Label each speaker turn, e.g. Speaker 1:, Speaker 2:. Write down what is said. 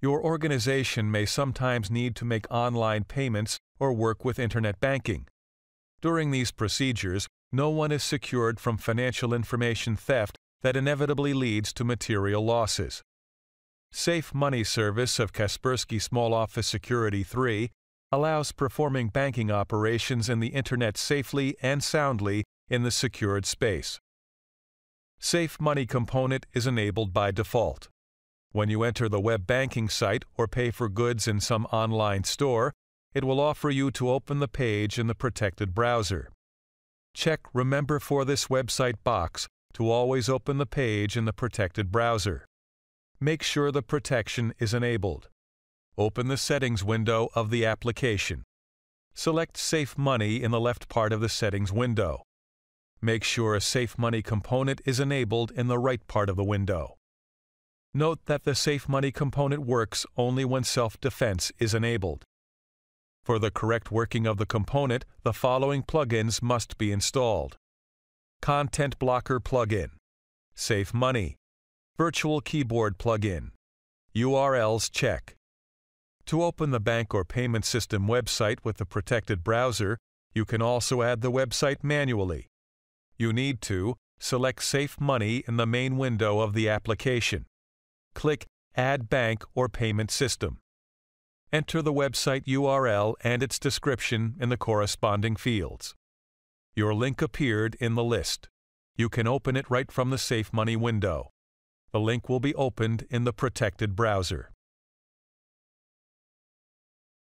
Speaker 1: Your organization may sometimes need to make online payments or work with internet banking. During these procedures, no one is secured from financial information theft that inevitably leads to material losses. Safe Money Service of Kaspersky Small Office Security 3 allows performing banking operations in the Internet safely and soundly in the secured space. Safe Money component is enabled by default. When you enter the web banking site or pay for goods in some online store, it will offer you to open the page in the protected browser. Check Remember for this website box to always open the page in the protected browser. Make sure the protection is enabled. Open the Settings window of the application. Select Safe Money in the left part of the Settings window. Make sure a Safe Money component is enabled in the right part of the window. Note that the Safe Money component works only when self-defense is enabled. For the correct working of the component, the following plugins must be installed. Content Blocker plugin, Safe Money, Virtual Keyboard plugin, URLs check. To open the bank or payment system website with the protected browser, you can also add the website manually. You need to select Safe Money in the main window of the application. Click Add Bank or Payment System. Enter the website URL and its description in the corresponding fields. Your link appeared in the list. You can open it right from the Safe Money window. The link will be opened in the protected browser.